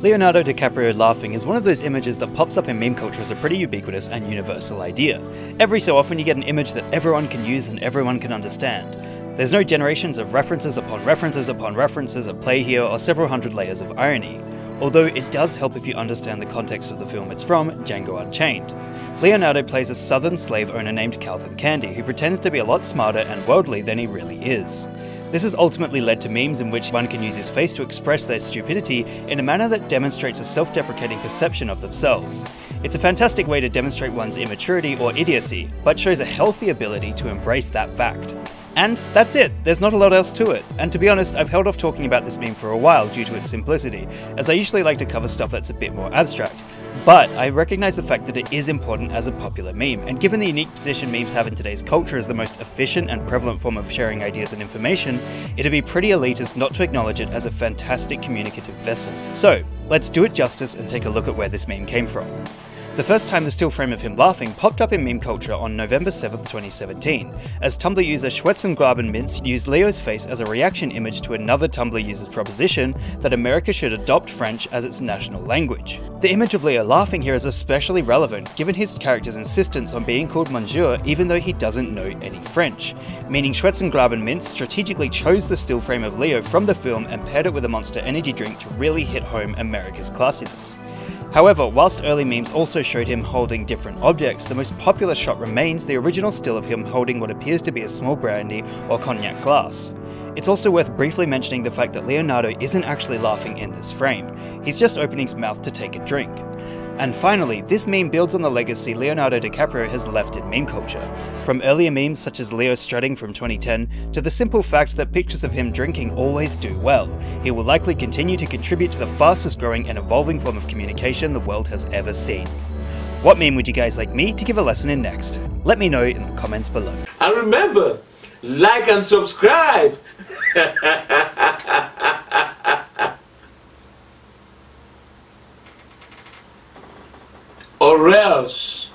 Leonardo DiCaprio laughing is one of those images that pops up in meme culture as a pretty ubiquitous and universal idea. Every so often you get an image that everyone can use and everyone can understand. There's no generations of references upon references upon references at play here or several hundred layers of irony, although it does help if you understand the context of the film it's from, Django Unchained. Leonardo plays a southern slave owner named Calvin Candie who pretends to be a lot smarter and worldly than he really is. This has ultimately led to memes in which one can use his face to express their stupidity in a manner that demonstrates a self deprecating perception of themselves. It's a fantastic way to demonstrate one's immaturity or idiocy, but shows a healthy ability to embrace that fact. And that's it, there's not a lot else to it. And to be honest, I've held off talking about this meme for a while due to its simplicity, as I usually like to cover stuff that's a bit more abstract. But I recognize the fact that it is important as a popular meme, and given the unique position memes have in today's culture as the most efficient and prevalent form of sharing ideas and information, it'd be pretty elitist not to acknowledge it as a fantastic communicative vessel. So, let's do it justice and take a look at where this meme came from. The first time the still frame of him laughing popped up in meme culture on November 7, 2017, as Tumblr user Schwetzengraben used Leo's face as a reaction image to another Tumblr user's proposition that America should adopt French as its national language. The image of Leo laughing here is especially relevant given his character's insistence on being called Monsieur even though he doesn't know any French, meaning Schwetzengraben strategically chose the still frame of Leo from the film and paired it with a Monster Energy drink to really hit home America's classiness. However, whilst early memes also showed him holding different objects, the most popular shot remains the original still of him holding what appears to be a small brandy or cognac glass. It's also worth briefly mentioning the fact that Leonardo isn't actually laughing in this frame, he's just opening his mouth to take a drink. And finally, this meme builds on the legacy Leonardo DiCaprio has left in meme culture. From earlier memes such as Leo strutting from 2010, to the simple fact that pictures of him drinking always do well, he will likely continue to contribute to the fastest growing and evolving form of communication the world has ever seen. What meme would you guys like me to give a lesson in next? Let me know in the comments below. And remember, like and subscribe! or else